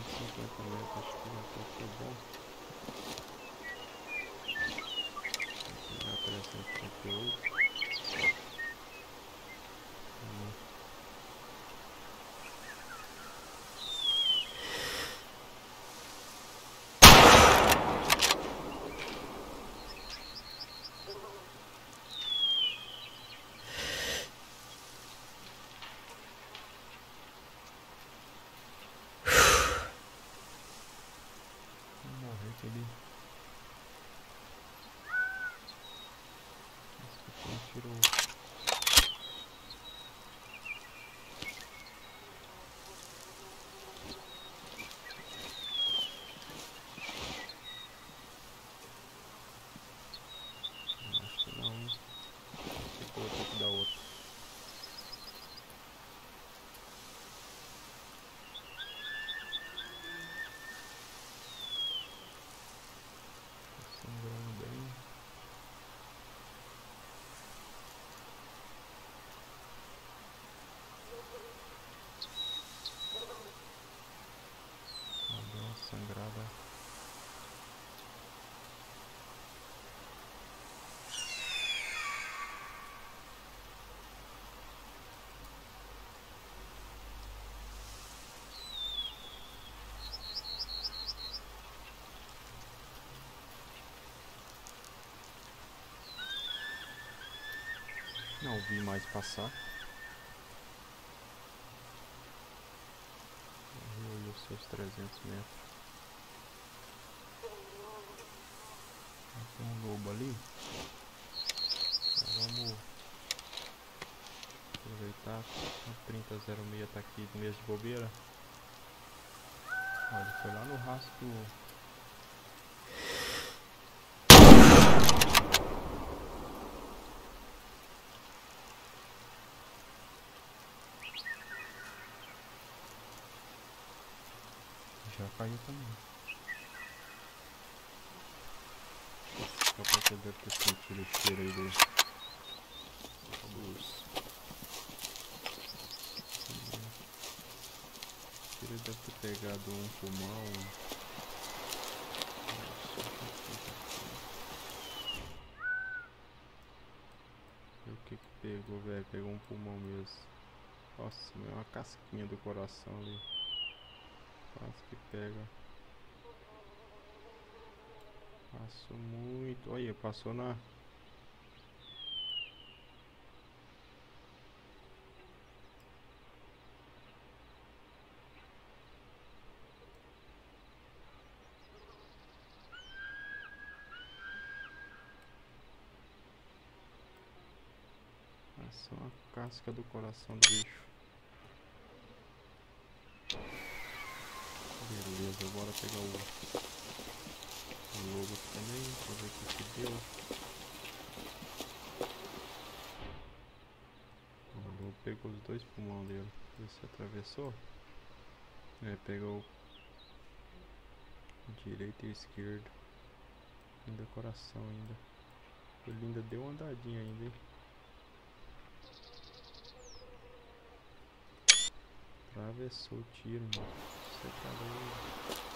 Gracias. Morrer que ele. Esse não tirou. Acho que não. Ficou, tem que dar outro. Tá sangrando bem. Ah, deu uma sangrada. Não vi mais passar. Os seus 300 metros. Tem um lobo ali. Então vamos aproveitar. O 3006 tá aqui mesmo de bobeira. Olha, foi lá no rastro. Já caiu também. Capaz que ele deve ter sentido o cheiro aí do. dos. Ele deve ter pegado um pulmão. O que que pegou, velho? Pegou um pulmão mesmo. Nossa, é uma casquinha do coração ali. Quase que pega. Passou muito. Olha, passou na. Passou a casca do coração do bicho. Beleza, bora pegar o, o lobo aqui também, pra ver o que deu. O lobo pegou os dois pulmões dele. Ver se atravessou. É, pegou direito e esquerdo. Ainda coração ainda. Ele ainda deu uma andadinha ainda, hein? Atravessou o tiro, mano. That's it, I believe.